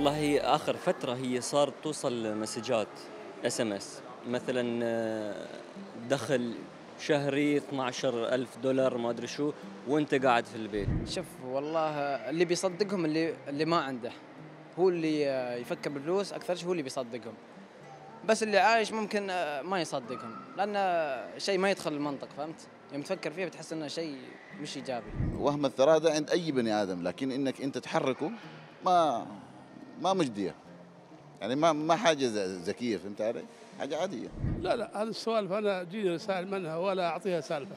والله آخر فترة هي صارت توصل مسجات SMS مثلا آه، دخل شهري 12 ألف دولار ما أدري شو وأنت قاعد في البيت. شوف والله اللي بيصدقهم اللي اللي ما عنده. هو اللي يفكر بالفلوس أكثر شيء هو اللي بيصدقهم. بس اللي عايش ممكن ما يصدقهم لأن شيء ما يدخل المنطق فهمت؟ يوم تفكر فيه بتحس إنه شيء مش إيجابي. وهم الثراء ده عند أي بني آدم لكن إنك أنت تحركه ما ما مجدية. يعني ما ما حاجة ذكية فهمت علي؟ حاجة عادية. لا لا هذا السوالف أنا جيني رسائل منها ولا أعطيها سالفة.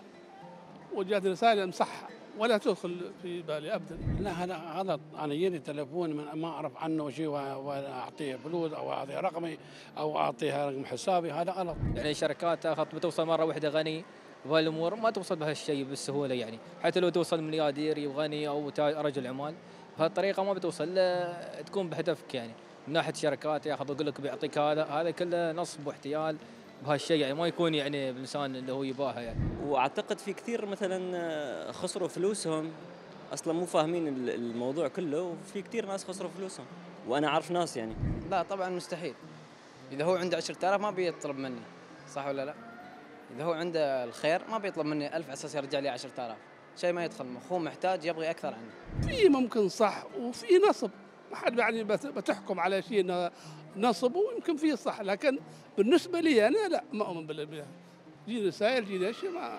وجاتني رسائل امسحها ولا تدخل في بالي ابدا. لا هذا غلط أنا يجيني تليفون من ما أعرف عنه شيء واعطيه أعطيه فلوس أو أعطيه رقمي أو أعطيها رقم حسابي هذا غلط. يعني شركات تاخذ بتوصل مرة واحدة غني وهالامور ما توصل بهالشيء بالسهولة يعني. حتى لو توصل ملياردير وغني أو تا- رجل اعمال بهالطريقة ما بتوصل تكون بهدفك يعني. من ناحية شركات ياخذ يقول لك بيعطيك هذا هذا كله نصب واحتيال بهالشيء يعني. ما يكون يعني الإنسان اللي هو يباها يعني. وأعتقد في كثير مثلا آه، خسروا فلوسهم. أصلا مو فاهمين ال- الموضوع كله وفي كثير ناس خسروا فلوسهم. وأنا أعرف ناس يعني. لا طبعا مستحيل. إذا هو عنده 10000 ما بيطلب مني صح ولا لا؟ إذا هو عنده الخير ما بيطلب مني 1000 على أساس يرجع لي 10000 شيء ما يدخل مخه محتاج يبغي أكثر عنه. في ممكن صح وفي نصب. ما حد يعني بت- بتحكم على شيء نصب ويمكن فيه صح لكن بالنسبة لي أنا لا ما أؤمن بالله جيني رسائل جيني اشياء ما